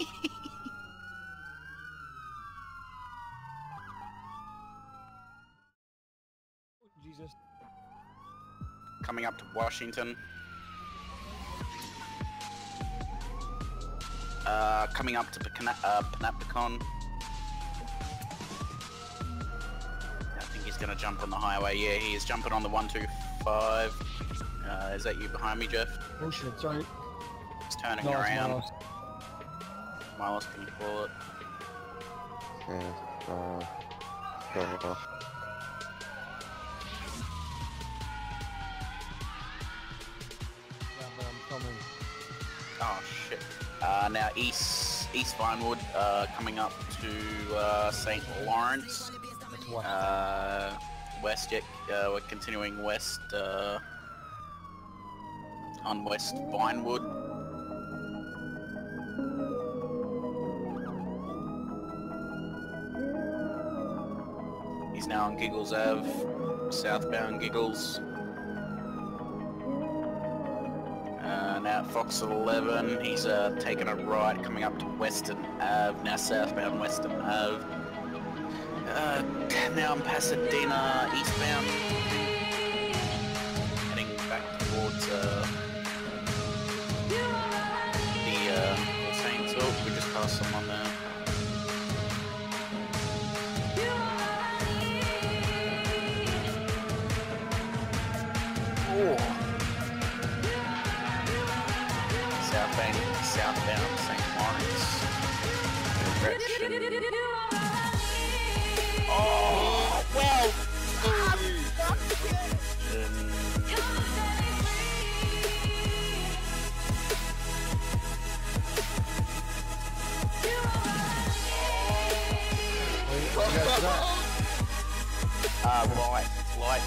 Jesus. Coming up to Washington. Uh, coming up to Pecana- uh, Panapicon. I think he's gonna jump on the highway. Yeah, he is jumping on the 125. Uh, is that you behind me, Jeff? Oh shit, sorry. He's turning Miles, around. Miles. Can you call it? Yeah, uh, going off. Yeah, but I'm coming. Oh shit. Uh, now East East Vinewood, uh, coming up to uh, St. Lawrence. Uh, west, yeah, uh, we're continuing west uh, on West Vinewood. He's now on Giggles Ave, southbound Giggles. Uh, now Fox 11, he's uh, taking a right coming up to Western Ave, now southbound Western Ave. Uh, now in Pasadena, eastbound. Heading back towards uh, the uh, Saints Hill. We just passed someone there. Oh. Southbound, southbound St. Lawrence. Direction. Oh, well. Wait, you guys got- uh, light, light.